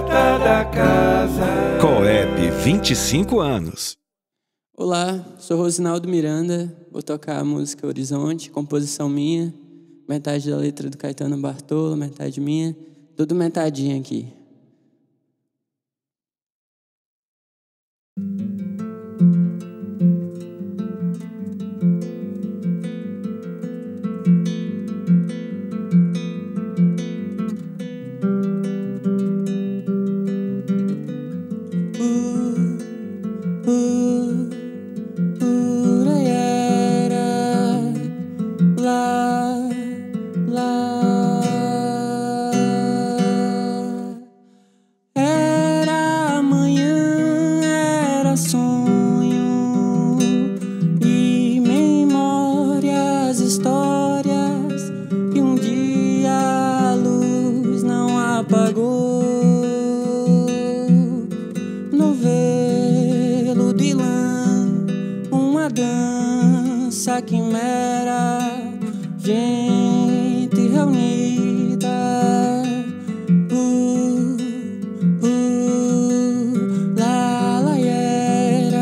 porta da casa. Coep 25 anos. Olá, sou Rosinaldo Miranda, vou tocar a música Horizonte, composição minha, metade da letra do Caetano Bartolo, metade minha, tudo metadinho aqui. Era uma dança quimera, gente reunida. Uh, uh, la la era.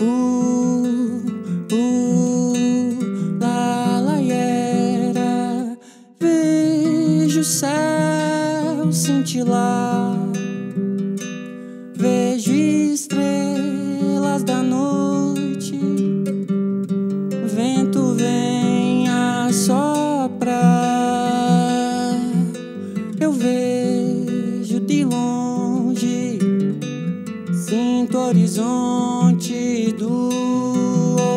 Uh, uh, la la era. Vejo o céu cintilar. de longe, sinto o horizonte do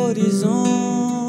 horizonte.